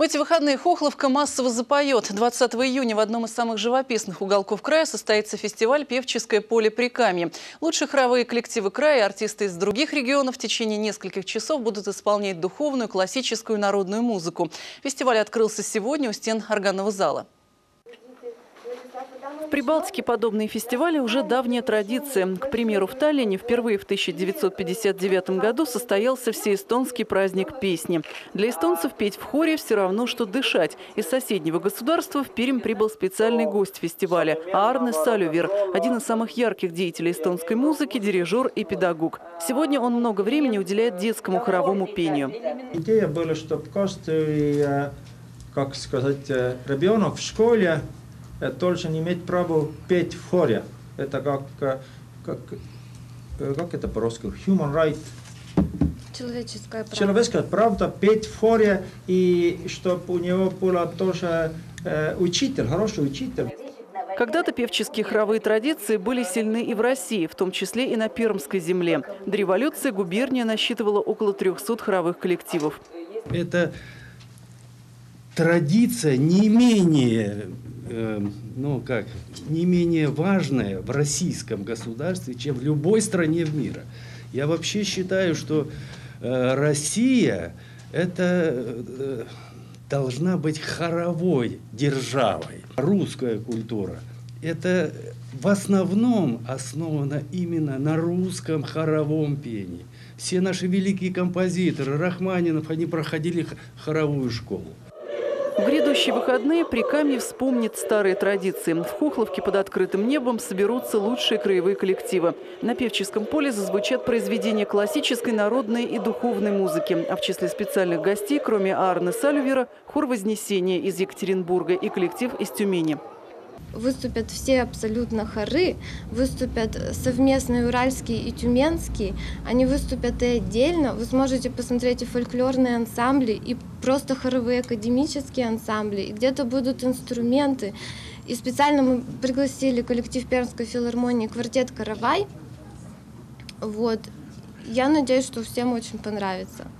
В эти выходные Хохловка массово запоет. 20 июня в одном из самых живописных уголков края состоится фестиваль «Певческое поле Прикамье». Лучшие хоровые коллективы края и артисты из других регионов в течение нескольких часов будут исполнять духовную, классическую народную музыку. Фестиваль открылся сегодня у стен органного зала. В Прибалтике подобные фестивали уже давняя традиция. К примеру, в Таллине впервые в 1959 году состоялся всеэстонский праздник песни. Для эстонцев петь в хоре все равно, что дышать. Из соседнего государства в Пермь прибыл специальный гость фестиваля – Арне Салювер, один из самых ярких деятелей эстонской музыки, дирижер и педагог. Сегодня он много времени уделяет детскому хоровому пению. Идея была, чтобы каждый, э, как сказать, э, ребенок в школе должен иметь право петь в хоре. Это как, э, как, э, как это по-русски? Human right. Человеческая правда. Человеческая правда петь в хоре, и чтобы у него было тоже э, учитель, хороший учитель. Когда-то певческие хоровые традиции были сильны и в России, в том числе и на Пермской земле. До революции губерния насчитывала около 300 хоровых коллективов. это традиция не менее, э, ну как, не менее важная в российском государстве, чем в любой стране в мира. Я вообще считаю, что э, Россия это э, должна быть хоровой державой. Русская культура это в основном основана именно на русском хоровом пении. Все наши великие композиторы, Рахманинов, они проходили хоровую школу. Грядущие выходные Прикамье вспомнит старые традиции. В Хохловке под открытым небом соберутся лучшие краевые коллективы. На певческом поле зазвучат произведения классической, народной и духовной музыки. А в числе специальных гостей, кроме Арны Салювера, хор Вознесения из Екатеринбурга и коллектив из Тюмени. Выступят все абсолютно хоры, выступят совместные уральские и тюменские. Они выступят и отдельно. Вы сможете посмотреть и фольклорные ансамбли, и просто хоровые академические ансамбли. И где-то будут инструменты. И специально мы пригласили коллектив Пермской филармонии «Квартет Каравай». Вот. Я надеюсь, что всем очень понравится.